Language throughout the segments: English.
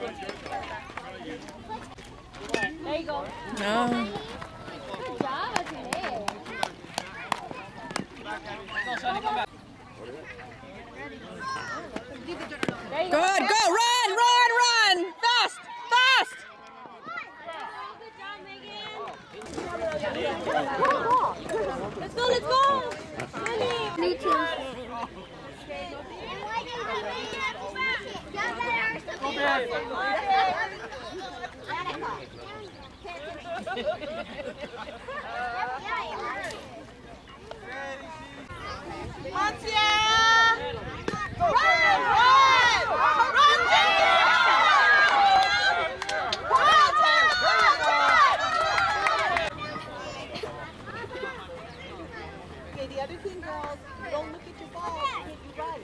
There you go. No. Good job, Achille. Go. Good. Go. Run. Run. Run. Fast. Fast. Let's go, let's go. New team. Okay, the other team girls, don't look at your ball. Hit you right.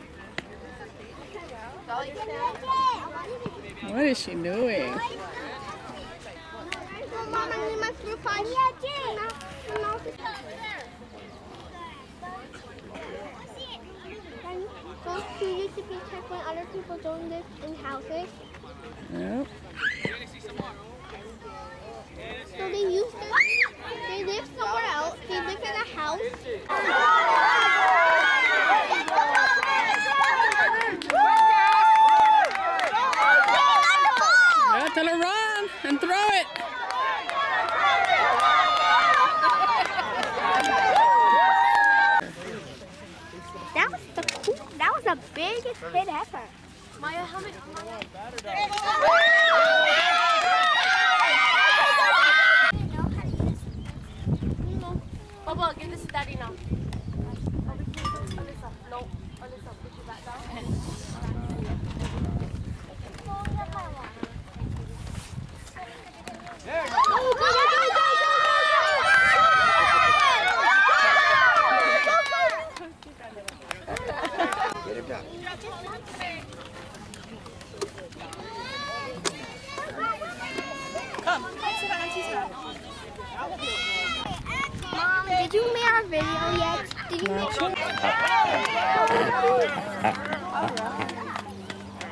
What is she doing? Mom, I need my fruit pie. Yeah, Jay. Don't you used to be checked when other people don't live in houses? Nope. Tell her run and throw it. That was the cool. That was the biggest hit ever. Maya, helmet. Bubba, give this to daddy now. Alyssa, no. Alyssa, put your back down. Mom, did you make our video yet? Did you make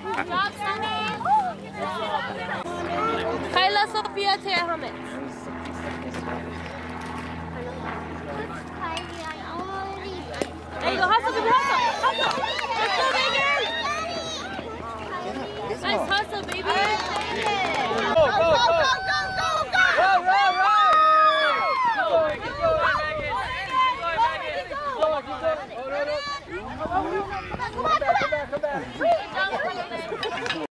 Good job, Sunny. Kyla, Sophia, take Let's hustle, baby. Go, go, go, go, go, go, go. Go, go, go. Come on, come on.